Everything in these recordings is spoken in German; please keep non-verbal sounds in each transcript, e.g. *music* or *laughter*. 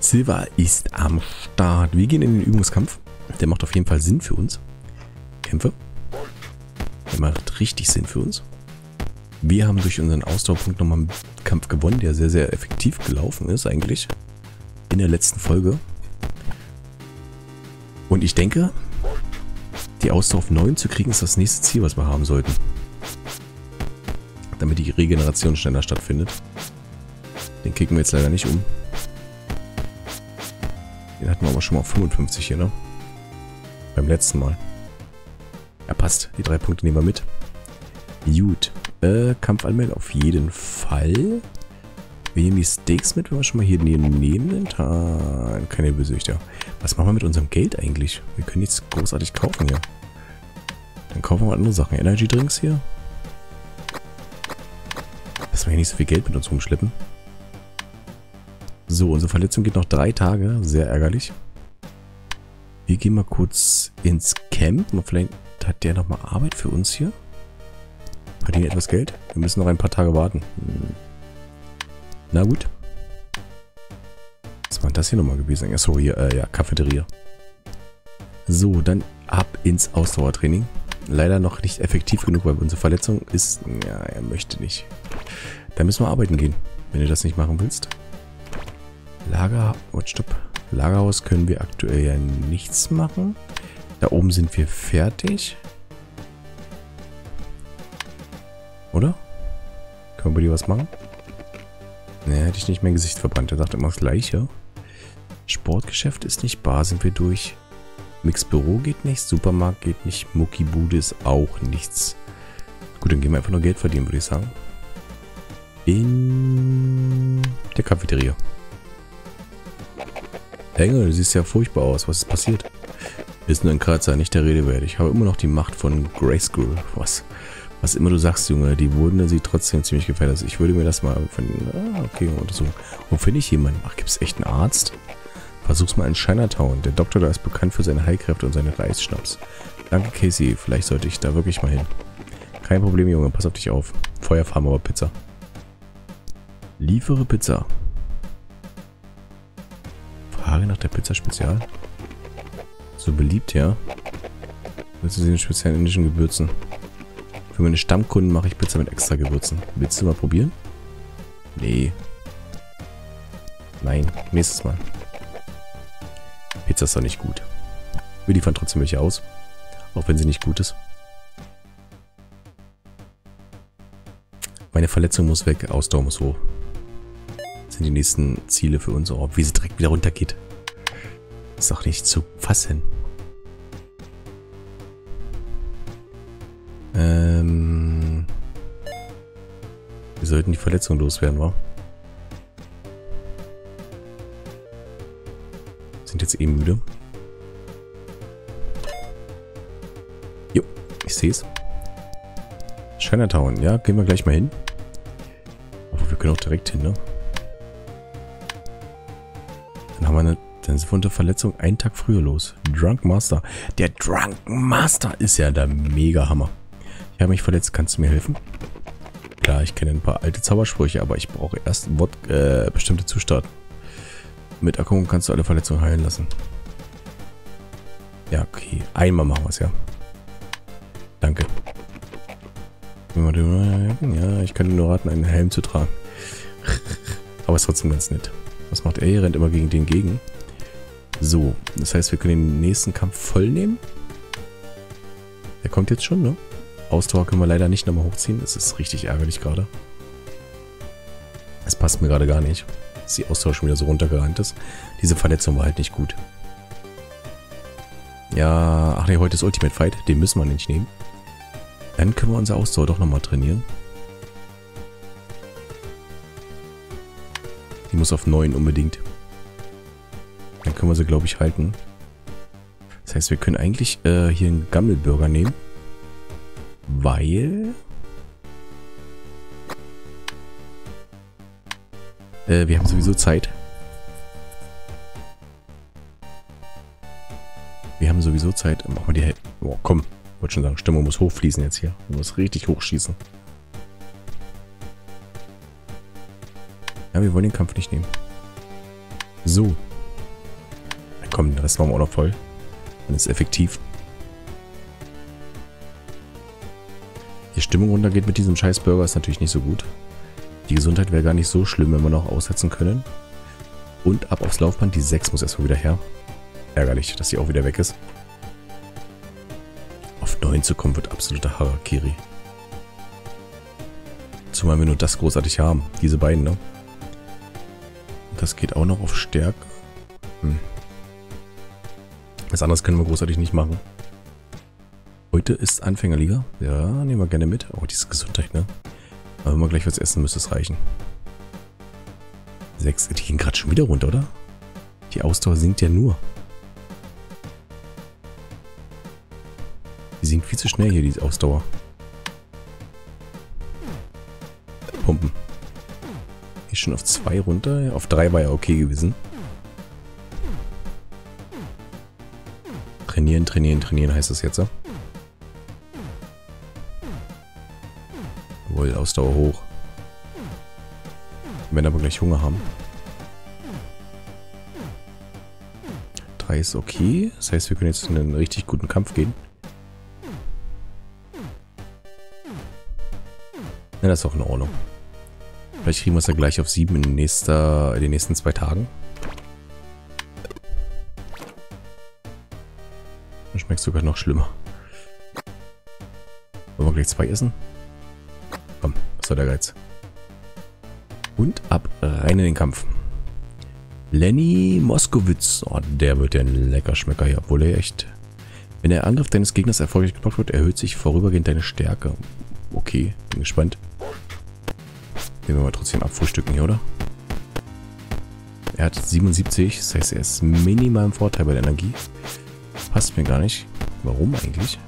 Silva ist am Start. Wir gehen in den Übungskampf. Der macht auf jeden Fall Sinn für uns. Kämpfe. Der macht richtig Sinn für uns. Wir haben durch unseren Ausdauerpunkt nochmal einen Kampf gewonnen, der sehr, sehr effektiv gelaufen ist eigentlich. In der letzten Folge. Und ich denke, die Ausdauer auf 9 zu kriegen, ist das nächste Ziel, was wir haben sollten. Damit die Regeneration schneller stattfindet. Den kicken wir jetzt leider nicht um. Den hatten wir aber schon mal auf 55 hier, ne? Beim letzten Mal. Ja, passt. Die drei Punkte nehmen wir mit. Gut. Äh, Kampfanmeldung auf jeden Fall. Wir nehmen die Steaks mit, wenn wir schon mal hier neben den Keine Besüchter. Was machen wir mit unserem Geld eigentlich? Wir können nichts großartig kaufen hier. Dann kaufen wir andere Sachen. Energy Drinks hier. Dass wir hier nicht so viel Geld mit uns rumschleppen. So, unsere Verletzung geht noch drei Tage. Sehr ärgerlich. Wir gehen mal kurz ins Camp. Vielleicht hat der nochmal Arbeit für uns hier. Verdienen etwas Geld. Wir müssen noch ein paar Tage warten. Hm. Na gut. Was war das hier nochmal gewesen? Achso, hier, äh, ja, Cafeteria. So, dann ab ins Ausdauertraining. Leider noch nicht effektiv genug, weil unsere Verletzung ist... Ja, er möchte nicht. Da müssen wir arbeiten gehen, wenn du das nicht machen willst. Lager... Oh, stopp. Lagerhaus können wir aktuell ja nichts machen. Da oben sind wir fertig. Oder? Können wir dir was machen? Ne, hätte ich nicht mein Gesicht verbrannt. Er dachte immer das Gleiche. Sportgeschäft ist nicht. Bar sind wir durch. Mixbüro geht nicht. Supermarkt geht nicht. Muckibude ist auch nichts. Gut, dann gehen wir einfach nur Geld verdienen, würde ich sagen. In der Cafeteria. Engel, du siehst ja furchtbar aus. Was ist passiert? Ist nur ein Kratzer, nicht der Rede wert. Ich habe immer noch die Macht von Grayskull. Was? Was immer du sagst, Junge, die Wunde sieht trotzdem ziemlich gefährlich aus. Ich würde mir das mal von... Ah, okay, untersuchen. Wo finde ich jemanden? Ach, gibt es echt einen Arzt? Versuch's mal in Chinatown. Der Doktor da ist bekannt für seine Heilkräfte und seine Reisschnaps. Danke, Casey. Vielleicht sollte ich da wirklich mal hin. Kein Problem, Junge. Pass auf dich auf. Feuerfarm aber Pizza. Liefere Pizza. Frage nach der Pizza Spezial. So beliebt, ja. Willst du sie in speziellen indischen Gewürzen? Für meine Stammkunden mache ich Pizza mit extra Gewürzen. Willst du mal probieren? Nee. Nein, nächstes Mal. Pizza ist doch nicht gut. Wir liefern trotzdem welche aus. Auch wenn sie nicht gut ist. Meine Verletzung muss weg, Ausdauer muss hoch sind die nächsten Ziele für uns. Oh, wie sie direkt wieder runtergeht. Ist auch nicht zu fassen. Ähm, wir sollten die Verletzung loswerden, wa? Sind jetzt eben müde. Jo, ich sehe es. Chinatown, ja, gehen wir gleich mal hin. Aber wir können auch direkt hin, ne? Dann sind wir unter Verletzung einen Tag früher los. Drunk Master. Der Drunk Master ist ja der Mega-Hammer. Ich habe mich verletzt. Kannst du mir helfen? Klar, ich kenne ein paar alte Zaubersprüche, aber ich brauche erst Wort, äh, bestimmte Zustaaten. Mit Akku kannst du alle Verletzungen heilen lassen. Ja, okay. Einmal machen wir es, ja. Danke. Ja, ich kann nur raten, einen Helm zu tragen. *laughs* aber ist trotzdem ganz nett. Was macht er? Er rennt immer gegen den gegen. So, das heißt, wir können den nächsten Kampf voll nehmen. Der kommt jetzt schon, ne? Ausdauer können wir leider nicht nochmal hochziehen. Das ist richtig ärgerlich gerade. Es passt mir gerade gar nicht, dass die Ausdauer schon wieder so runtergerannt ist. Diese Verletzung war halt nicht gut. Ja, ach ne, heute ist Ultimate Fight. Den müssen wir nicht nehmen. Dann können wir unsere Ausdauer doch nochmal trainieren. Die muss auf 9 unbedingt. Können wir sie, glaube ich, halten. Das heißt, wir können eigentlich äh, hier einen Gammelburger nehmen. Weil... Äh, wir haben sowieso Zeit. Wir haben sowieso Zeit. Machen wir die Hälfte. Oh, komm. Wollte schon sagen, Stimmung muss hochfließen jetzt hier. muss richtig hochschießen. Ja, wir wollen den Kampf nicht nehmen. So, Komm, das machen wir auch noch voll. Dann ist effektiv. Die Stimmung runtergeht mit diesem scheiß Burger ist natürlich nicht so gut. Die Gesundheit wäre gar nicht so schlimm, wenn wir noch aussetzen können. Und ab aufs Laufband. Die 6 muss erstmal wieder her. Ärgerlich, dass die auch wieder weg ist. Auf 9 zu kommen wird absoluter Harakiri. Zumal wir nur das großartig haben. Diese beiden, ne? Das geht auch noch auf Stärke. Hm. Was anderes können wir großartig nicht machen. Heute ist Anfängerliga. Ja, nehmen wir gerne mit. Oh, diese Gesundheit, ne? Aber wenn wir gleich was essen, müsste es reichen. Sechs. Die gehen gerade schon wieder runter, oder? Die Ausdauer sinkt ja nur. Die sinkt viel zu schnell hier, die Ausdauer. Pumpen. Hier schon auf zwei runter. Auf drei war ja okay gewesen. Trainieren, trainieren, trainieren heißt das jetzt. Jawohl, Ausdauer hoch. Wir werden aber gleich Hunger haben. 3 ist okay. Das heißt, wir können jetzt in einen richtig guten Kampf gehen. Ja, das ist auch in Ordnung. Vielleicht kriegen wir es ja gleich auf 7 in, nächster, in den nächsten zwei Tagen. Schmeckt sogar noch schlimmer. Wollen wir gleich zwei essen? Komm, was soll der Geiz? Und ab rein in den Kampf. Lenny Moskowitz. Oh, der wird ja ein lecker Schmecker hier, obwohl er echt... Wenn der Angriff deines Gegners erfolgreich geblockt wird, erhöht sich vorübergehend deine Stärke. Okay, bin gespannt. Den wir mal trotzdem abfrühstücken hier, oder? Er hat 77, das heißt, er ist minimal im Vorteil bei der Energie. Passt mir gar nicht. Warum eigentlich?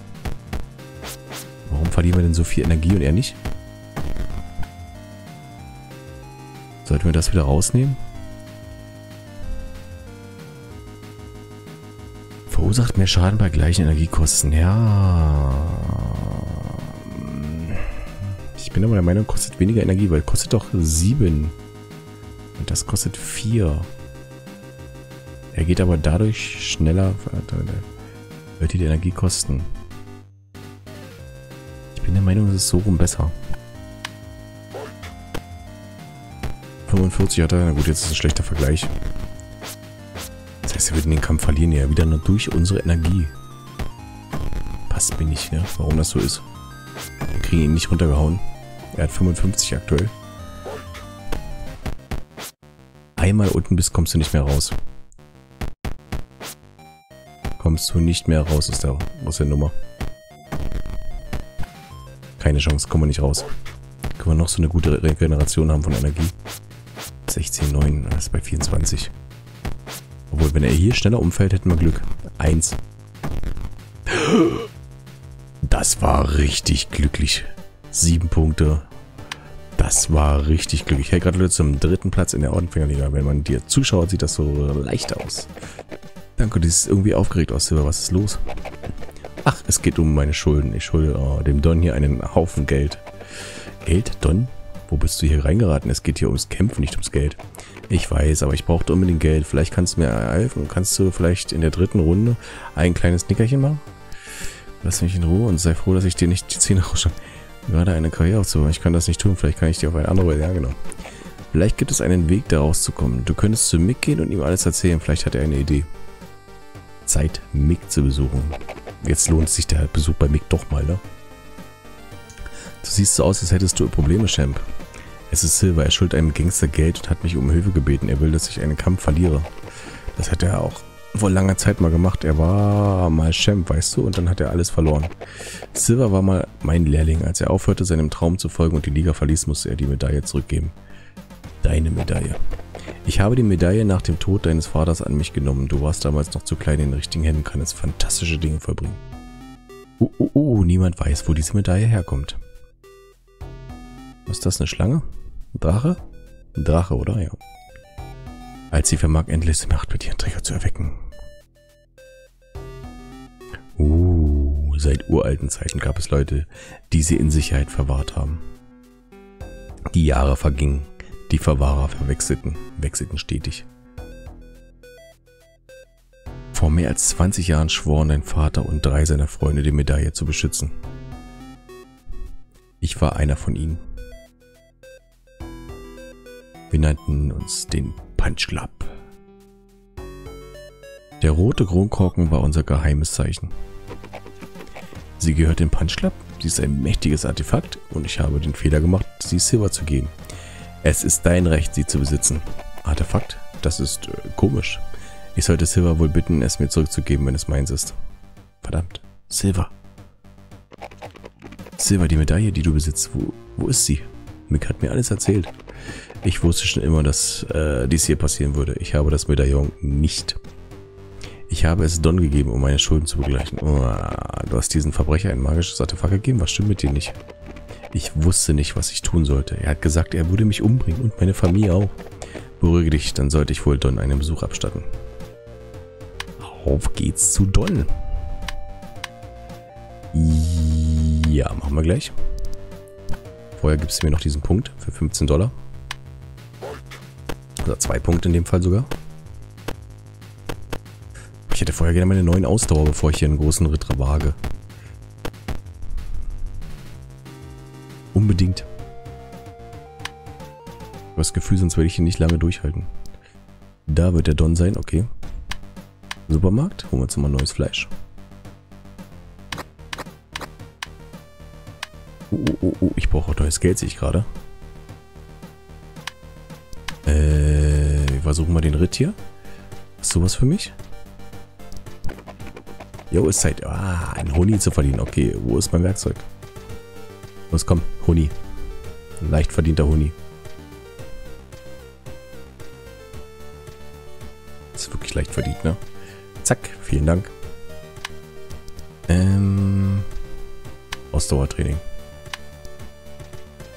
Warum verlieren wir denn so viel Energie und er nicht? Sollten wir das wieder rausnehmen? Verursacht mehr Schaden bei gleichen Energiekosten. Ja. Ich bin aber der Meinung, kostet weniger Energie, weil kostet doch 7. Und das kostet 4. Er geht aber dadurch schneller. Erhöht die Energiekosten. Ich bin der Meinung, es ist so rum besser. 45 hat er. Na gut, jetzt ist ein schlechter Vergleich. Das heißt, wir würden den Kampf verlieren ja wieder nur durch unsere Energie. Passt mir nicht, ne? Warum das so ist. Wir kriegen ihn nicht runtergehauen. Er hat 55 aktuell. Einmal unten bist, kommst du nicht mehr raus. Kommst du nicht mehr raus aus der, aus der Nummer. Keine Chance, kommen wir nicht raus. Können wir noch so eine gute Regeneration haben von Energie. 16, 9, das ist bei 24. Obwohl, wenn er hier schneller umfällt, hätten wir Glück. Eins. Das war richtig glücklich. Sieben Punkte. Das war richtig glücklich. Hey, gratuliere zum dritten Platz in der Ordenfingerliga. Wenn man dir zuschaut, sieht das so leicht aus. Danke, du siehst irgendwie aufgeregt aus, Silber. Was ist los? Ach, es geht um meine Schulden. Ich schulde oh, dem Don hier einen Haufen Geld. Geld, Don? Wo bist du hier reingeraten? Es geht hier ums Kämpfen, nicht ums Geld. Ich weiß, aber ich brauchte unbedingt Geld. Vielleicht kannst du mir helfen. Kannst du vielleicht in der dritten Runde ein kleines Nickerchen machen? Lass mich in Ruhe und sei froh, dass ich dir nicht die Zähne rausschneide. Gerade eine Karriere aufzubauen. Ich kann das nicht tun. Vielleicht kann ich dir auf eine andere Weise. Ja, genau. Vielleicht gibt es einen Weg, da rauszukommen. Du könntest zu Mick gehen und ihm alles erzählen. Vielleicht hat er eine Idee. Zeit, Mick zu besuchen. Jetzt lohnt sich der Besuch bei Mick doch mal, ne? Du siehst so aus, als hättest du Probleme, Champ. Es ist Silver, er schuldet einem Gangster Geld und hat mich um Hilfe gebeten. Er will, dass ich einen Kampf verliere. Das hat er auch vor langer Zeit mal gemacht. Er war mal Champ, weißt du, und dann hat er alles verloren. Silver war mal mein Lehrling. Als er aufhörte, seinem Traum zu folgen und die Liga verließ, musste er die Medaille zurückgeben. Deine Medaille. Ich habe die Medaille nach dem Tod deines Vaters an mich genommen. Du warst damals noch zu klein in den richtigen Händen, kann es fantastische Dinge vollbringen. Uh, uh, uh, niemand weiß, wo diese Medaille herkommt. Was ist das, eine Schlange? Ein Drache? Ein Drache, oder? Ja. Als sie vermag, endlose Macht mit ihren Träger zu erwecken. Uh, seit uralten Zeiten gab es Leute, die sie in Sicherheit verwahrt haben. Die Jahre vergingen, die Verwahrer verwechselten, wechselten stetig. Vor mehr als 20 Jahren schworen dein Vater und drei seiner Freunde die Medaille zu beschützen. Ich war einer von ihnen. Wir nannten uns den Punch Club. Der rote Kronkorken war unser geheimes Zeichen. Sie gehört dem Punch Club, sie ist ein mächtiges Artefakt und ich habe den Fehler gemacht, sie Silver zu geben. Es ist dein Recht, sie zu besitzen. Artefakt? Das ist äh, komisch. Ich sollte Silver wohl bitten, es mir zurückzugeben, wenn es meins ist. Verdammt. Silver. Silver, die Medaille, die du besitzt, wo, wo ist sie? Mick hat mir alles erzählt. Ich wusste schon immer, dass äh, dies hier passieren würde. Ich habe das Medaillon nicht. Ich habe es Don gegeben, um meine Schulden zu begleichen. Oh, du hast diesen Verbrecher ein magisches Artefakt gegeben. Was stimmt mit dir nicht? Ich wusste nicht, was ich tun sollte. Er hat gesagt, er würde mich umbringen und meine Familie auch. Beruhige dich, dann sollte ich wohl Don einen Besuch abstatten. Auf geht's zu Don. Ja, machen wir gleich. Vorher gibt es mir noch diesen Punkt für 15 Dollar. Oder zwei Punkte in dem Fall sogar. Ich hätte vorher gerne meine neuen Ausdauer, bevor ich hier einen großen Ritter wage. Unbedingt. Ich habe das Gefühl, sonst werde ich ihn nicht lange durchhalten. Da wird der Don sein, okay. Supermarkt, holen wir uns mal neues Fleisch. Oh, oh, oh, oh, ich brauche auch neues Geld, sehe ich gerade. Äh, wir versuchen mal den Ritt hier. Hast du was für mich? Jo, ist Zeit. Ah, ein Honig zu verdienen. Okay, wo ist mein Werkzeug? Los, komm, Honig. Leicht verdienter Honig. ist wirklich leicht verdient, ne? Zack, vielen Dank. Ähm, Ausdauertraining.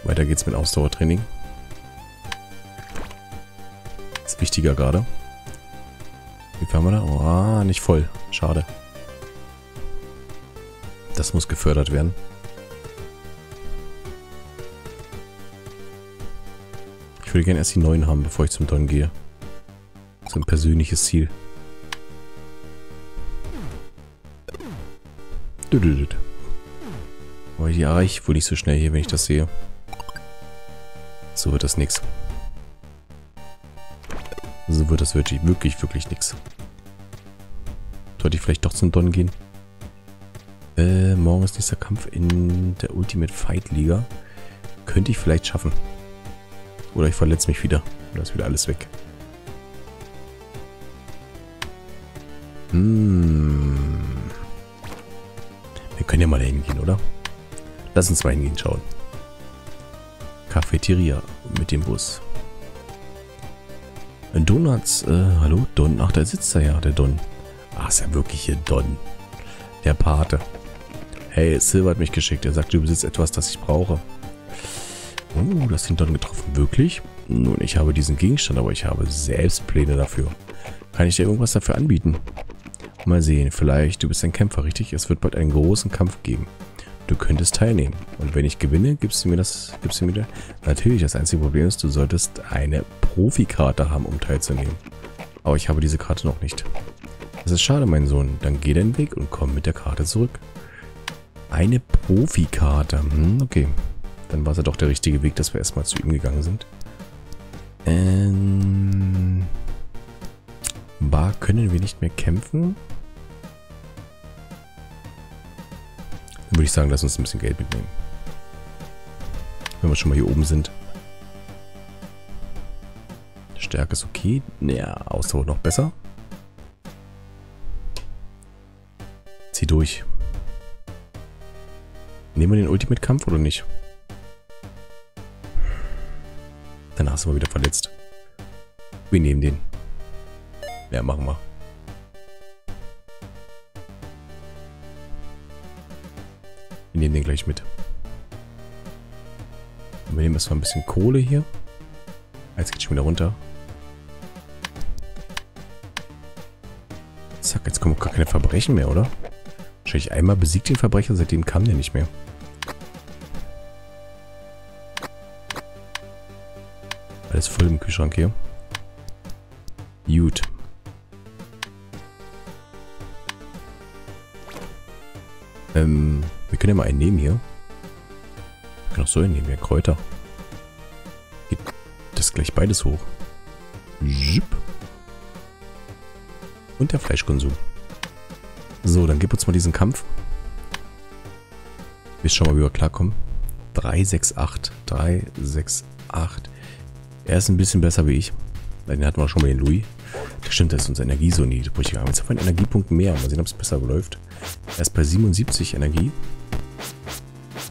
Weiter geht's mit Ausdauertraining. Ist wichtiger gerade. Wie haben wir da? Oh, nicht voll. Schade. Das muss gefördert werden. Ich würde gerne erst die neuen haben, bevor ich zum Don gehe. So ein persönliches Ziel. Aber die erreiche ich wohl nicht so schnell hier, wenn ich das sehe. So wird das nichts. So wird das wirklich, wirklich, wirklich nichts. Sollte ich vielleicht doch zum Don gehen? Äh, morgen ist nächster Kampf in der Ultimate Fight Liga. Könnte ich vielleicht schaffen. Oder ich verletze mich wieder. Oder ist wieder alles weg. Hm. Wir können ja mal hingehen, oder? Lass uns mal hingehen schauen. Cafeteria mit dem Bus. Donuts, äh, hallo? Don, ach, da sitzt er ja, der Don. Ach, ist ja wirklich hier Don. Der Pate. Hey, Silver hat mich geschickt. Er sagt, du besitzt etwas, das ich brauche. Oh, das sind Don getroffen. Wirklich? Nun, ich habe diesen Gegenstand, aber ich habe selbst Pläne dafür. Kann ich dir irgendwas dafür anbieten? Mal sehen, vielleicht, du bist ein Kämpfer, richtig? Es wird bald einen großen Kampf geben. Du könntest teilnehmen. Und wenn ich gewinne, gibst du mir das, gibst du mir das? Natürlich, das einzige Problem ist, du solltest eine Profikarte haben, um teilzunehmen. Aber ich habe diese Karte noch nicht. Das ist schade, mein Sohn. Dann geh deinen Weg und komm mit der Karte zurück. Eine Profikarte. Hm, okay. Dann war es ja doch der richtige Weg, dass wir erstmal zu ihm gegangen sind. Ähm... Bar können wir nicht mehr kämpfen. Dann würde ich sagen, lass uns ein bisschen Geld mitnehmen. Wenn wir schon mal hier oben sind. Stärke ist okay. Naja, Ausdauer noch besser. Zieh durch. Nehmen wir den Ultimate-Kampf oder nicht? Danach sind wir wieder verletzt. Wir nehmen den. Ja, machen wir. Wir nehmen den gleich mit. Und wir nehmen erstmal ein bisschen Kohle hier. Jetzt geht schon wieder runter. Zack, jetzt kommen gar keine Verbrechen mehr, oder? Wahrscheinlich einmal besiegt den Verbrecher, seitdem kam der nicht mehr. Alles voll im Kühlschrank hier. Gut. Ähm, wir können ja mal einen nehmen hier. Wir können auch so einen nehmen, ja, Kräuter. Geht das gleich beides hoch. Zip. Und der Fleischkonsum. So, dann gib uns mal diesen Kampf. Wir schauen mal, wie wir klarkommen. 368, 368. Er ist ein bisschen besser wie ich. Den hatten wir schon mal den Louis. Das stimmt, das ist unsere Energie so. Wir haben jetzt auf einen Energiepunkt mehr. Mal sehen, ob es besser läuft. Er ist bei 77 Energie.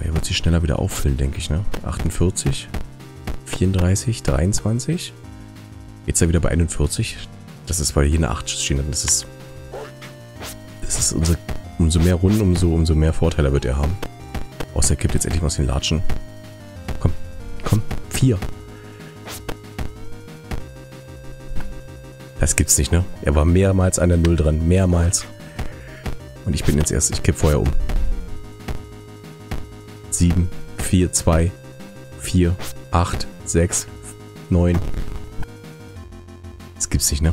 Er wird sich schneller wieder auffüllen, denke ich, ne? 48, 34, 23. Jetzt ist er wieder bei 41. Das ist, weil hier eine 8 stehen hat. Das ist... Das ist unsere... Umso mehr Runden, umso, umso mehr Vorteile wird er haben. Außer er kippt jetzt endlich mal aus den Latschen. Komm, komm, 4. Das gibt's nicht, ne? Er war mehrmals an der Null dran. Mehrmals. Und ich bin jetzt erst... Ich kipp vorher um. 7, 4, 2, 4, 8, 6, 9. Das gibt's nicht, ne?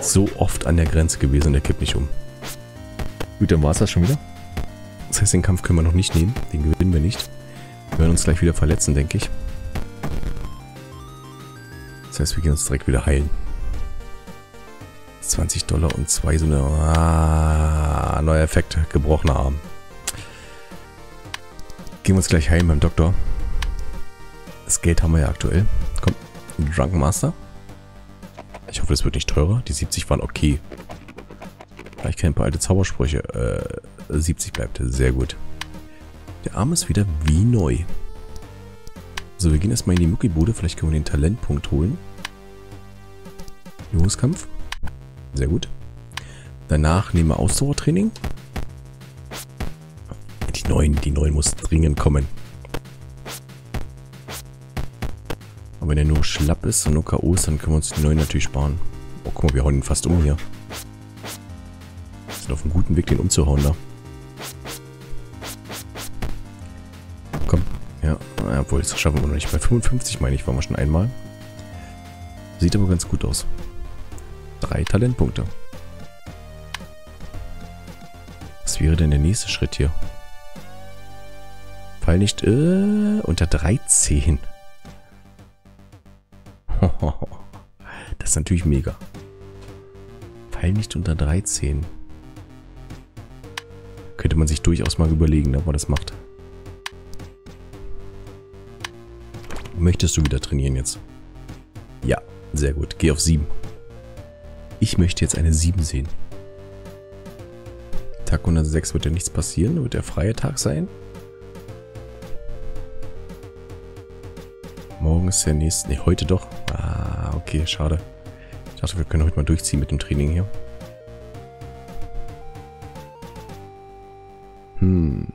So oft an der Grenze gewesen und der kippt nicht um. Gut, dann war's das schon wieder. Das heißt, den Kampf können wir noch nicht nehmen. Den gewinnen wir nicht. Wir werden uns gleich wieder verletzen, denke ich. Das heißt, wir gehen uns direkt wieder heilen. 20 Dollar und zwei so eine... Ah, neuer Effekt. Gebrochener Arm. Gehen wir uns gleich heilen beim Doktor. Das Geld haben wir ja aktuell. Komm, Drunken Master. Ich hoffe, das wird nicht teurer. Die 70 waren okay. Vielleicht kenne ein paar alte Zaubersprüche. Äh, 70 bleibt. Sehr gut. Der Arm ist wieder wie neu. So, wir gehen erstmal in die Muckibude. Vielleicht können wir den Talentpunkt holen. Übungskampf. Sehr gut. Danach nehmen wir Ausdauertraining. Die neuen, die neuen muss dringend kommen. Aber wenn er nur schlapp ist und nur K.O. ist, dann können wir uns die neuen natürlich sparen. Oh, guck mal, wir hauen ihn fast um hier. Wir sind auf einem guten Weg, den umzuhauen da. Komm, ja, obwohl, das schaffen wir noch nicht. Bei 55, meine ich, waren wir schon einmal. Sieht aber ganz gut aus. Drei Talentpunkte. Was wäre denn der nächste Schritt hier? Fall nicht äh, unter 13. *laughs* Das ist natürlich mega. Fall nicht unter 13. Könnte man sich durchaus mal überlegen, ob man das macht. Möchtest du wieder trainieren jetzt? Ja, sehr gut. Geh auf 7. Ich möchte jetzt eine 7 sehen. Tag 106 wird ja nichts passieren. Wird der freie Tag sein. Morgen ist der nächste. Ne, heute doch. Ah, okay, schade. Ich dachte, wir können heute mal durchziehen mit dem Training hier. Hm.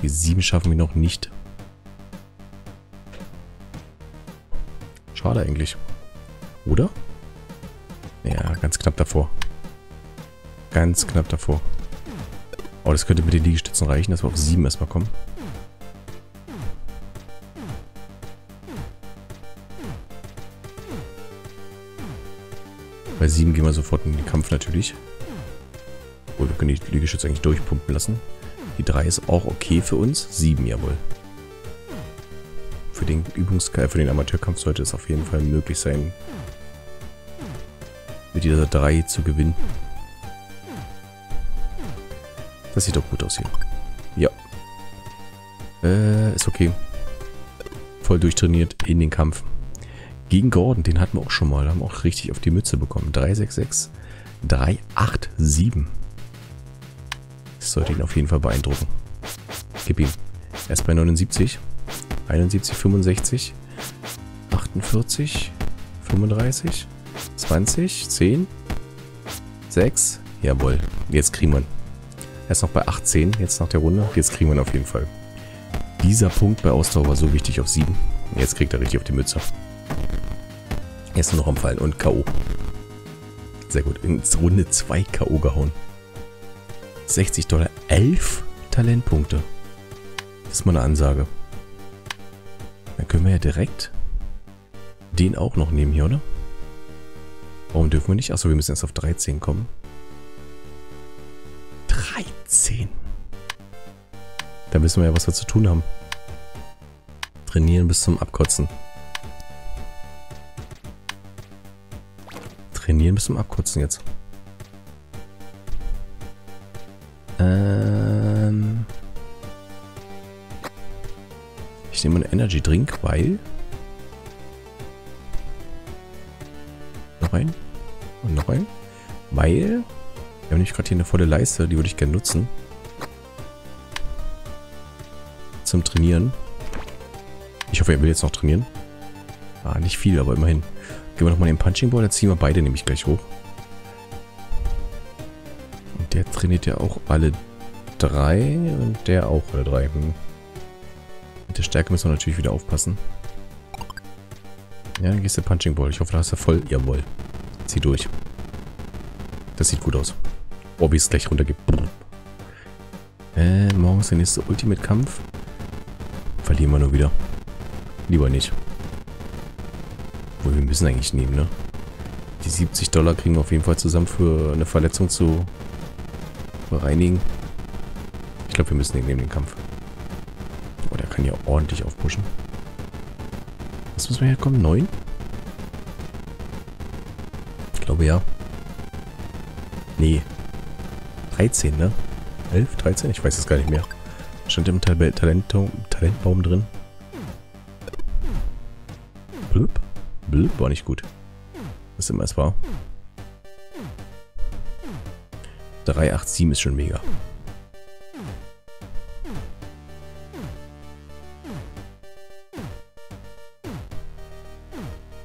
Die 7 schaffen wir noch nicht. Schade eigentlich. Oder? Ja, ganz knapp davor. Ganz knapp davor. Oh, das könnte mit den Liegestützen reichen, dass wir auf 7 erstmal kommen. Bei 7 gehen wir sofort in den Kampf natürlich. Obwohl, wir können die Liegestütze eigentlich durchpumpen lassen. Die 3 ist auch okay für uns. 7, jawohl. Für den Übungs äh, für den Amateurkampf sollte es auf jeden Fall möglich sein, mit dieser 3 zu gewinnen. Das sieht doch gut aus hier. Ja. Äh, ist okay. Voll durchtrainiert in den Kampf. Gegen Gordon, den hatten wir auch schon mal. Haben auch richtig auf die Mütze bekommen. 366, 387. Das sollte ihn auf jeden Fall beeindrucken. Gib ihm. Erst bei 79, 71, 65, 48, 35, 20, 10, 6. Jawohl, jetzt kriegen wir ihn. Er ist noch bei 18, jetzt nach der Runde. Jetzt kriegen wir ihn auf jeden Fall. Dieser Punkt bei Ausdauer war so wichtig auf 7. Jetzt kriegt er richtig auf die Mütze. Er ist nur noch am Fallen und K.O. Sehr gut. In Runde 2 K.O. gehauen. 60 Dollar. 11 Talentpunkte. Das ist mal eine Ansage. Dann können wir ja direkt den auch noch nehmen hier, oder? Warum dürfen wir nicht? Achso, wir müssen erst auf 13 kommen. 13. Da wissen wir ja, was wir zu tun haben. Trainieren bis zum Abkotzen. Trainieren bis zum Abkotzen jetzt. Ähm ich nehme einen Energy Drink, weil... ein. Und noch ein. Weil... Wir haben nämlich gerade hier eine volle Leiste, die würde ich gerne nutzen. Zum Trainieren. Ich hoffe, er will jetzt noch trainieren. Ah, nicht viel, aber immerhin. Gehen wir nochmal den Punching Ball, dann ziehen wir beide nämlich gleich hoch. Und der trainiert ja auch alle drei und der auch alle drei. Hm. Mit der Stärke müssen wir natürlich wieder aufpassen. Ja, dann gehst du Punching Ball. Ich hoffe, da hast du voll. Jawohl. Zieh durch. Das sieht gut aus. Oh, wie es gleich runtergeht. Äh, morgens der nächste Ultimate-Kampf. Verlieren wir nur wieder. Lieber nicht. Wo wir müssen eigentlich nehmen, ne? Die 70 Dollar kriegen wir auf jeden Fall zusammen für eine Verletzung zu bereinigen. Ich glaube, wir müssen ihn nehmen, den Kampf. Oh, der kann ja ordentlich aufpushen. Was muss man herkommen? 9? Glaube ja. Nee. 13, ne? 11, 13? Ich weiß es gar nicht mehr. Stand im Talent Talentbaum drin. Blöb? Blöb war nicht gut. Was immer es war. 387 ist schon mega.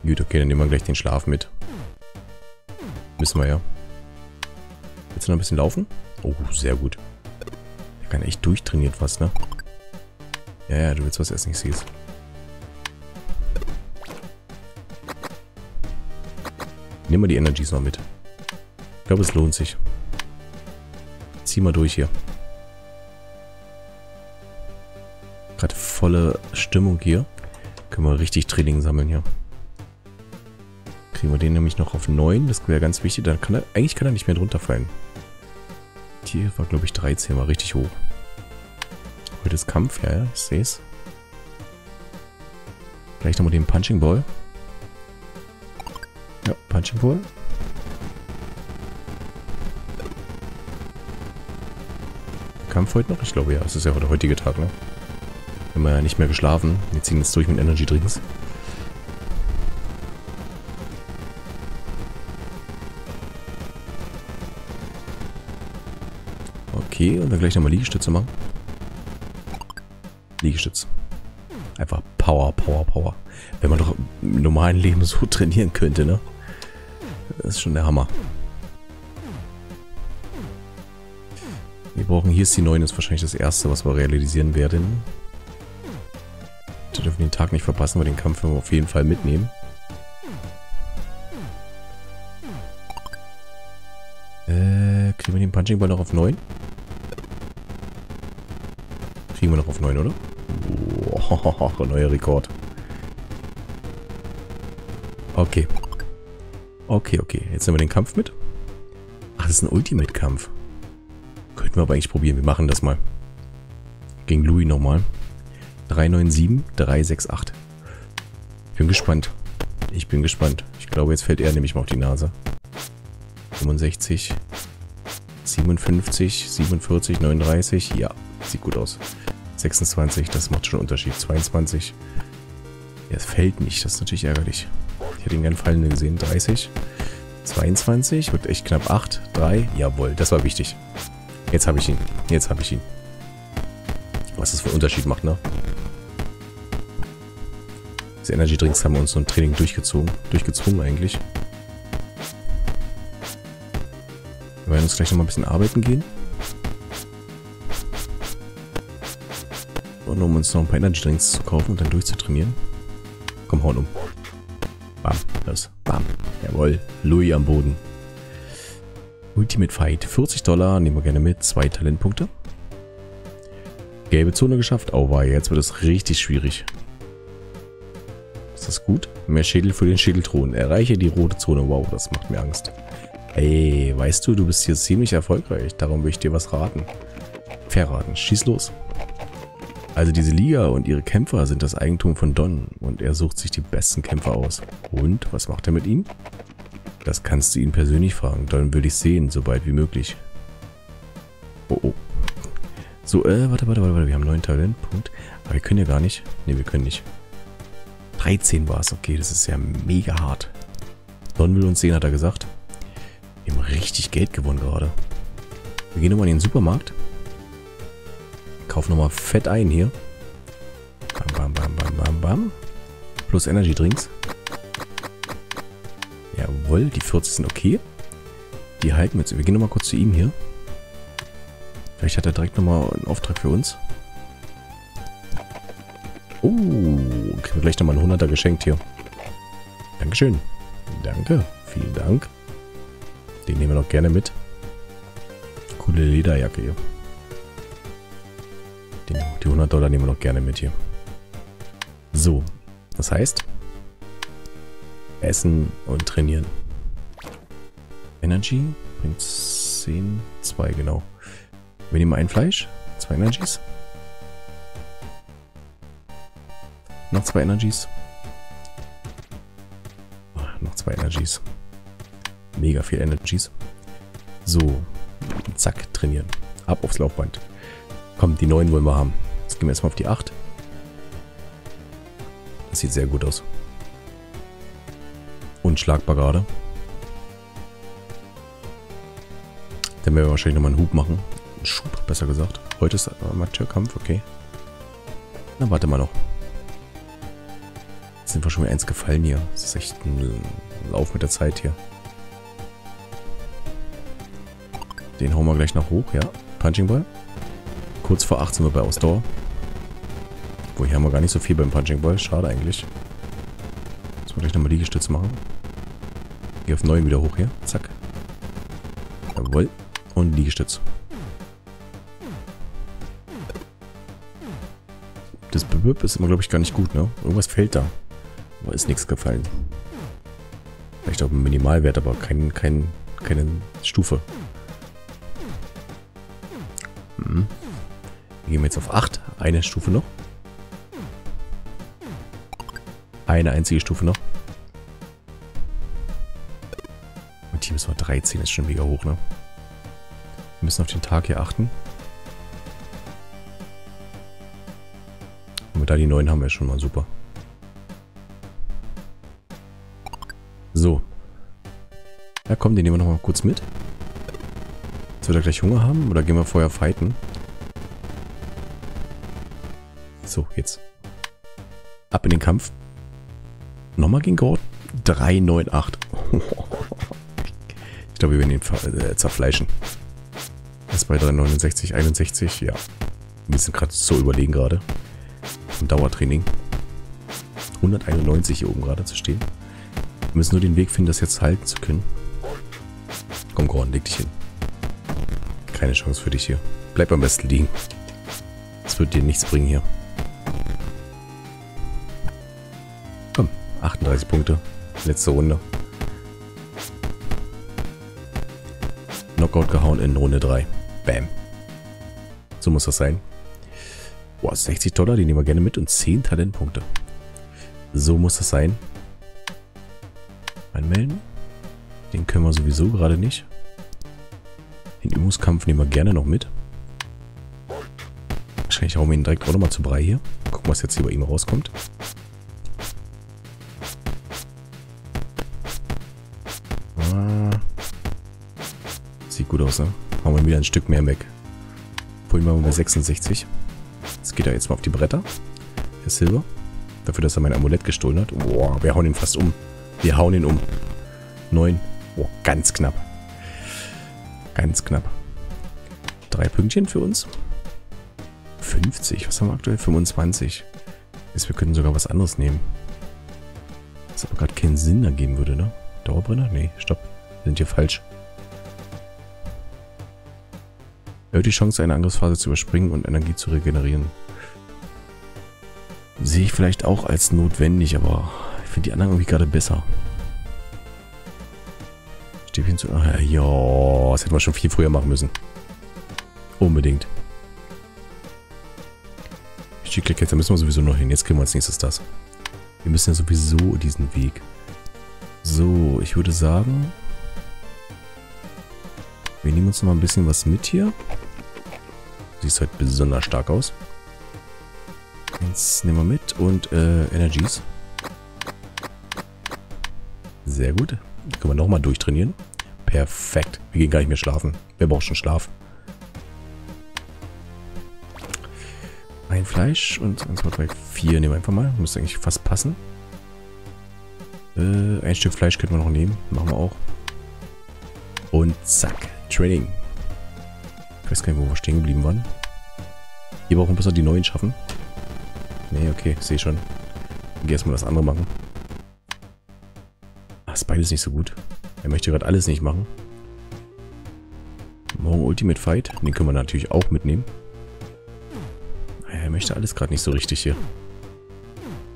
Gut, okay, dann nehmen wir gleich den Schlaf mit. Müssen wir ja. Du noch ein bisschen laufen? Oh, sehr gut. Der kann echt durchtrainiert was, ne? Ja, ja, du willst was essen, ich sehe es. Nehmen wir die Energies noch mit. Ich glaube, es lohnt sich. Zieh mal durch hier. Gerade volle Stimmung hier. Können wir richtig Training sammeln hier. Kriegen wir den nämlich noch auf 9. Das wäre ganz wichtig. Dann kann er, eigentlich kann er nicht mehr drunter fallen. Hier war, glaube ich, 13. War richtig hoch. Heute ist Kampf. Ja, ja, ich sehe es. Gleich nochmal den Punching Ball. Ja, Punching Ball. Kampf heute noch? Ich glaube ja, es ist ja der heutige Tag, ne? Wir haben ja nicht mehr geschlafen. Wir ziehen jetzt durch mit Energy Drinks. Okay, und dann gleich nochmal Liegestütze machen. Liegestütz. Einfach Power, Power, Power. Wenn man doch im normalen Leben so *laughs* trainieren könnte, ne? Das ist schon der Hammer. Wir brauchen, hier ist die 9, ist wahrscheinlich das erste, was wir realisieren werden. Wir dürfen den Tag nicht verpassen, weil den Kampf wir auf jeden Fall mitnehmen. Äh, kriegen wir den Punching Ball noch auf 9? Kriegen wir noch auf 9, oder? Oh, *laughs* neuer Rekord. Okay. Okay, okay. Jetzt nehmen wir den Kampf mit. Ach, das ist ein Ultimate-Kampf. Könnten wir aber eigentlich probieren. Wir machen das mal. Gegen Louis nochmal. 397, 368. Ich bin gespannt. Ich bin gespannt. Ich glaube, jetzt fällt er nämlich mal auf die Nase. 65, 57, 47, 39. Ja, sieht gut aus. 26, das macht schon einen Unterschied. 22. Ja, es fällt nicht, das ist natürlich ärgerlich. Ich hätte ihn gerne fallende gesehen. 30. 22, wird echt knapp 8. 3, jawohl, das war wichtig. Jetzt habe ich ihn. Jetzt habe ich ihn. Was das für einen Unterschied macht, ne? Diese Energy Drinks haben uns so ein Training durchgezogen. Durchgezwungen eigentlich. Wir werden uns gleich nochmal ein bisschen arbeiten gehen. Und um uns noch ein paar Energy Drinks zu kaufen und dann durchzutrainieren. Komm, hauen um. Bam, das. Bam. Jawohl. Louis am Boden. Ultimate Fight. 40 Dollar. Nehmen wir gerne mit. Zwei Talentpunkte. Gelbe Zone geschafft. Oh, war jetzt wird es richtig schwierig. Ist das gut? Mehr Schädel für den Schädelthron. Erreiche die rote Zone. Wow, das macht mir Angst. Ey, weißt du, du bist hier ziemlich erfolgreich. Darum will ich dir was raten. Verraten. Schieß los. Also diese Liga und ihre Kämpfer sind das Eigentum von Don und er sucht sich die besten Kämpfer aus. Und was macht er mit ihnen? Das kannst du ihn persönlich fragen. Don will ich sehen, so bald wie möglich. Oh, oh. So, äh, warte, warte, warte, wir haben neun Talentpunkt. Aber wir können ja gar nicht. Ne, wir können nicht. 13 war es, okay, das ist ja mega hart. Don will uns sehen, hat er gesagt. Wir haben richtig Geld gewonnen gerade. Wir gehen nochmal in den Supermarkt. Kaufen nochmal fett ein hier. Bam, bam, bam, bam, bam, bam. Plus Energy Drinks. Jawohl, die 40 sind okay. Die halten wir jetzt. Wir gehen nochmal kurz zu ihm hier. Vielleicht hat er direkt nochmal einen Auftrag für uns. Oh, kriegen wir gleich nochmal einen 100er geschenkt hier. Dankeschön. Danke. Vielen Dank. Den nehmen wir noch gerne mit. Coole Lederjacke hier. Die, die 100 Dollar nehmen wir noch gerne mit hier. So, das heißt, essen und trainieren. Energy bringt 10, 2 genau. Wir nehmen ein Fleisch, zwei Energies. Noch zwei Energies. Noch zwei Energies. Mega viel Energies. So. Zack, trainieren. Ab aufs Laufband. Komm, die neuen wollen wir haben. Jetzt gehen wir erstmal auf die 8. Das sieht sehr gut aus. Unschlagbar gerade. Dann werden wir wahrscheinlich nochmal einen Hub machen. Einen Schub, besser gesagt. Heute ist Amateurkampf, okay. Na, warte mal noch. Jetzt sind wir schon wieder eins gefallen hier. Das ist echt ein Lauf mit der Zeit hier. Den hauen wir gleich noch hoch, ja. Punching Ball. Kurz vor 8 sind wir bei Ausdauer. Wo hier haben wir gar nicht so viel beim Punching Ball. Schade eigentlich. Müssen wir gleich nochmal Liegestütze machen. Geh auf 9 wieder hoch hier. Zack. Jawohl. Und Liegestütz. Das Bewirb ist immer, glaube ich, gar nicht gut, ne? Irgendwas fällt da. Aber ist nichts gefallen. Vielleicht auch ein Minimalwert, aber kein, kein, keine Stufe. Wir gehen jetzt auf 8. Eine Stufe noch. Eine einzige Stufe noch. Mein Team ist noch 13, ist schon mega hoch, ne? Wir müssen auf den Tag hier achten. Und da die 9 haben wir schon mal super. So. Ja komm, den nehmen wir noch mal kurz mit. Jetzt wird er gleich Hunger haben oder gehen wir vorher fighten? So, jetzt. Ab in den Kampf. Nochmal gegen Gordon. 398. *laughs* ich glaube, wir werden ihn äh, zerfleischen. Das bei 369, 61, ja. Wir sind gerade so überlegen gerade. Im Dauertraining. 191 hier oben gerade zu stehen. Wir müssen nur den Weg finden, das jetzt halten zu können. Komm, Gordon, leg dich hin. Keine Chance für dich hier. Bleib am besten liegen. Das wird dir nichts bringen hier. 38 Punkte. Letzte Runde. Knockout gehauen in Runde 3. Bam. So muss das sein. Boah, 60 Dollar, die nehmen wir gerne mit und 10 Talentpunkte. So muss das sein. Anmelden. Den können wir sowieso gerade nicht. Den Übungskampf nehmen wir gerne noch mit. Wahrscheinlich hauen wir ihn direkt auch nochmal zu Brei hier. Gucken, was jetzt hier bei ihm rauskommt. Aus? Hauen wir wieder ein Stück mehr weg. Vorhin wir bei 66. Jetzt geht er jetzt mal auf die Bretter. Der Silber. Dafür, dass er mein Amulett gestohlen hat. Boah, wir hauen ihn fast um. Wir hauen ihn um. 9. Oh, ganz knapp. Ganz knapp. Drei Pünktchen für uns. 50. Was haben wir aktuell? 25. Ist, wir können sogar was anderes nehmen. Was aber gerade keinen Sinn ergeben würde, ne? Dauerbrenner? Nee, stopp. Wir sind hier falsch. Erhöht die Chance, eine Angriffsphase zu überspringen und Energie zu regenerieren. Sehe ich vielleicht auch als notwendig, aber finde die anderen irgendwie gerade besser. Stäbchen zu... Ah, ja, das hätten wir schon viel früher machen müssen. Unbedingt. Schicklick jetzt, da müssen wir sowieso noch hin. Jetzt kriegen wir als nächstes das. Wir müssen ja sowieso diesen Weg. So, ich würde sagen... Wir nehmen uns noch mal ein bisschen was mit hier. Sieht halt besonders stark aus. Jetzt nehmen wir mit und äh, Energies. Sehr gut. Können wir nochmal durchtrainieren. Perfekt. Wir gehen gar nicht mehr schlafen. Wer braucht schon Schlaf? Ein Fleisch und 1, 2, 3, 4 nehmen wir einfach mal. Müsste eigentlich fast passen. Äh, ein Stück Fleisch könnten wir noch nehmen. Machen wir auch. Und zack. Training. Ich weiß gar nicht, wo wir stehen geblieben waren. Hier brauchen wir besser die neuen schaffen. Nee, okay, sehe schon. Geh erstmal das andere machen. Ach, ist beides nicht so gut. Er möchte gerade alles nicht machen. Morgen Ultimate Fight. Den können wir natürlich auch mitnehmen. Er möchte alles gerade nicht so richtig hier.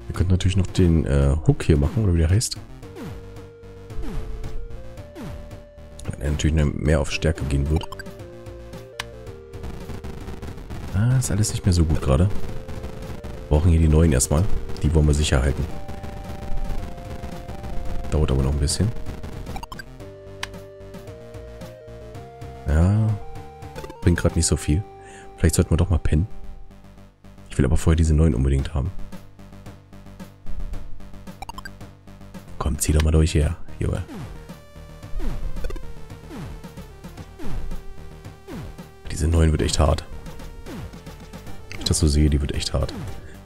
Wir könnten natürlich noch den äh, Hook hier machen, oder wie der heißt. Wenn er natürlich mehr auf Stärke gehen wird. Ah, ist alles nicht mehr so gut gerade. Brauchen hier die neuen erstmal. Die wollen wir sicher halten. Dauert aber noch ein bisschen. Ja, bringt gerade nicht so viel. Vielleicht sollten wir doch mal pennen. Ich will aber vorher diese neuen unbedingt haben. Komm, zieh doch mal durch her, Junge. Diese neuen wird echt hart. Das so sehe, die wird echt hart.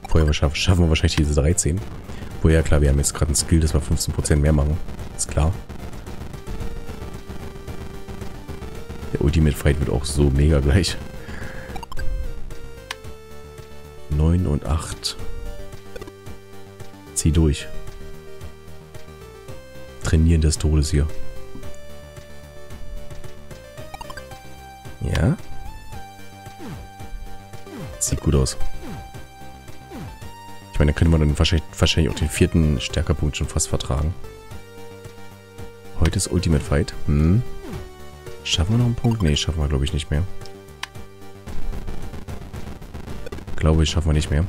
Vorher schaffen, schaffen wir wahrscheinlich diese 13. Woher, klar, wir haben jetzt gerade einen Skill, dass wir 15% mehr machen. Ist klar. Der Ultimate Fight wird auch so mega gleich. 9 und 8. Zieh durch. Trainieren des Todes hier. Ich meine, da könnte man dann wahrscheinlich, wahrscheinlich auch den vierten Stärkerpunkt schon fast vertragen. Heute ist Ultimate Fight. Hm. Schaffen wir noch einen Punkt? Ne, schaffen wir glaube ich nicht mehr. Glaube ich, schaffen wir nicht mehr.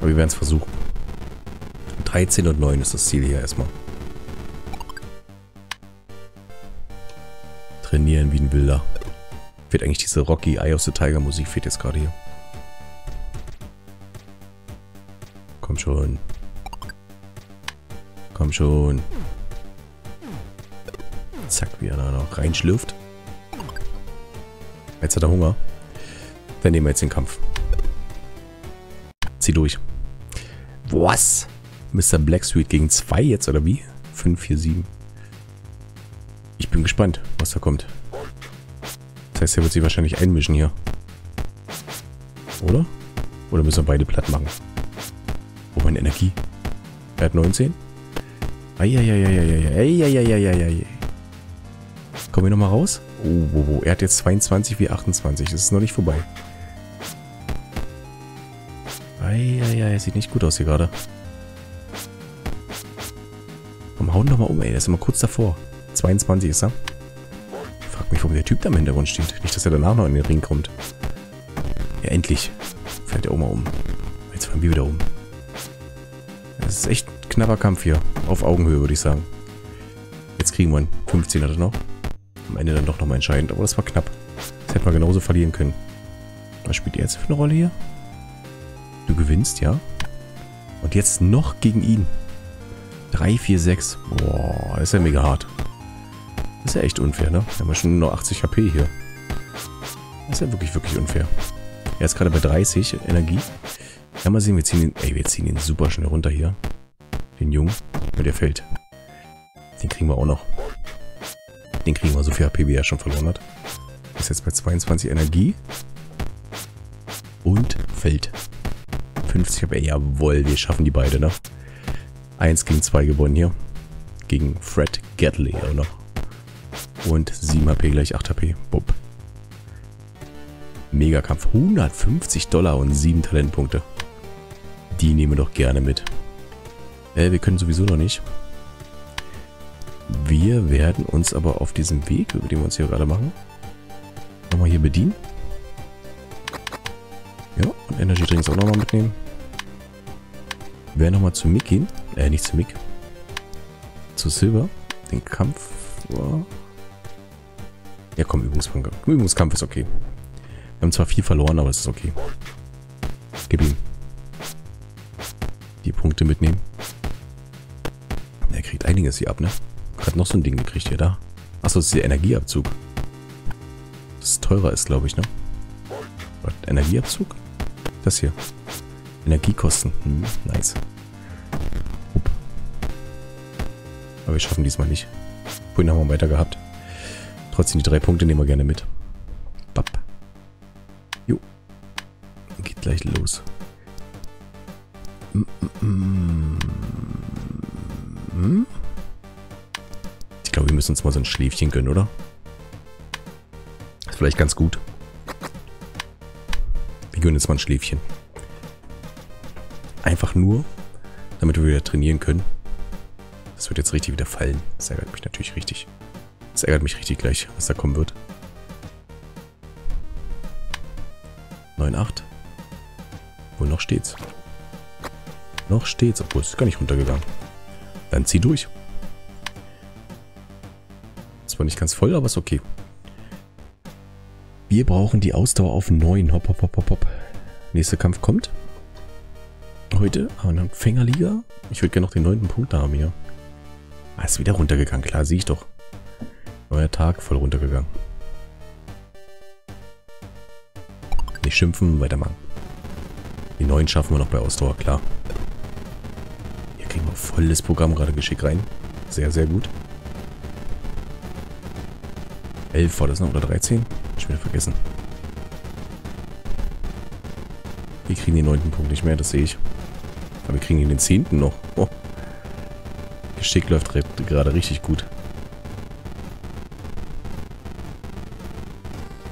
Aber wir werden es versuchen. 13 und 9 ist das Ziel hier erstmal. Trainieren wie ein Wilder. Wird eigentlich diese Rocky Eye of the Tiger Musik fehlt jetzt gerade hier. Schon. Komm schon. Zack, wie er da noch reinschlürft. Jetzt hat er Hunger. Dann nehmen wir jetzt den Kampf. Zieh durch. Was? Mr. Blackstreet gegen zwei jetzt, oder wie? 5, 4, 7. Ich bin gespannt, was da kommt. Das heißt, er wird sich wahrscheinlich einmischen hier. Oder? Oder müssen wir beide platt machen? Meine Energie. Er hat 19. Eieieiei. Kommen wir nochmal raus? Oh, oh, oh, er hat jetzt 22 wie 28. Das ist noch nicht vorbei. Eieiei, sieht nicht gut aus hier gerade. Komm, hauen doch mal um, ey. Der ist immer kurz davor. 22 ist er. Frag mich, warum der Typ da im Hintergrund steht. Nicht, dass er danach noch in den Ring kommt. Ja, endlich. Fällt er auch mal um. Jetzt fahren wir wieder um. Das ist echt ein knapper Kampf hier. Auf Augenhöhe, würde ich sagen. Jetzt kriegen wir einen. 15 hat er noch. Am Ende dann doch nochmal entscheidend. Aber das war knapp. Das hätten wir genauso verlieren können. Was spielt ihr jetzt für eine Rolle hier? Du gewinnst, ja? Und jetzt noch gegen ihn. 3, 4, 6. Boah, das ist ja mega hart. Das ist ja echt unfair, ne? Wir haben ja schon nur 80 HP hier. Das ist ja wirklich, wirklich unfair. Er ist gerade bei 30 Energie. Ja, mal sehen, wir ziehen ihn... Ey, wir ziehen ihn super schnell runter hier. Den Jungen. Und der fällt. Den kriegen wir auch noch. Den kriegen wir so viel HP, wie er schon verloren hat. Ist jetzt bei 22 Energie. Und fällt. 50 HP. Jawohl, wir schaffen die beide, ne? 1 gegen 2 gewonnen hier. Gegen Fred Gatley auch noch. Und 7 HP gleich 8 HP. Bupp. Megakampf. 150 Dollar und 7 Talentpunkte. Die nehmen wir doch gerne mit. Äh, wir können sowieso noch nicht. Wir werden uns aber auf diesem Weg, über den wir uns hier gerade machen, nochmal hier bedienen. Ja, und Energy Drinks auch nochmal mitnehmen. Wir werden nochmal zu Mick gehen. Äh, nicht zu Mick. Zu Silver. Den Kampf. Oh. Ja, komm, Übungskampf. Übungskampf ist okay. Wir haben zwar viel verloren, aber es ist okay. Gib ihm. Die Punkte mitnehmen. Er kriegt einiges hier ab, ne? Hat noch so ein Ding gekriegt hier, da. Achso, das ist der Energieabzug. Das teurer ist, glaube ich, ne? Energieabzug? Das hier. Energiekosten. Hm, nice. Aber wir schaffen diesmal nicht. Vorhin haben wir weiter gehabt. Trotzdem die drei Punkte nehmen wir gerne mit. Bap. Jo. Geht gleich los. Ich glaube, wir müssen uns mal so ein Schläfchen gönnen, oder? Ist vielleicht ganz gut. Wir gönnen uns mal ein Schläfchen. Einfach nur, damit wir wieder trainieren können. Das wird jetzt richtig wieder fallen. Das ärgert mich natürlich richtig. Das ärgert mich richtig gleich, was da kommen wird. 9,8. Wohl noch steht's. Noch steht's, obwohl es ist gar nicht runtergegangen. Dann zieh durch. Zwar nicht ganz voll, aber ist okay. Wir brauchen die Ausdauer auf 9. Hopp, hopp, hopp, hopp, hopp. Nächster Kampf kommt. Heute, aber eine Fängerliga. Ich würde gerne noch den neunten Punkt haben hier. Ah, ist wieder runtergegangen, klar, sehe ich doch. Neuer Tag, voll runtergegangen. Nicht schimpfen, weitermachen. Die neuen schaffen wir noch bei Ausdauer, klar. Volles Programm gerade geschickt rein. Sehr, sehr gut. 11 war das noch oder 13? Ich wieder vergessen. Wir kriegen den neunten Punkt nicht mehr, das sehe ich. Aber wir kriegen den zehnten noch. Oh. Geschick läuft gerade richtig gut.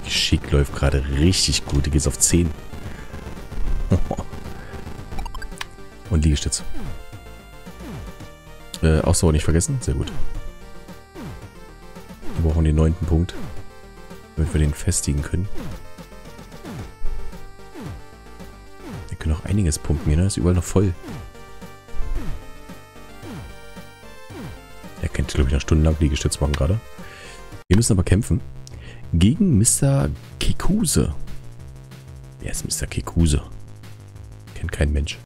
Geschick läuft gerade richtig gut. Die geht auf 10. *laughs* Und Liegestütze. Äh, Ausdauer nicht vergessen. Sehr gut. Wir brauchen den neunten Punkt. Damit wir den festigen können. Wir können auch einiges pumpen hier, ne? Ist überall noch voll. Er kennt, glaube ich, noch stundenlang Liegestütz machen gerade. Wir müssen aber kämpfen. Gegen Mr. Kekuse. Wer ist Mr. Kekuse? Kennt kein Mensch.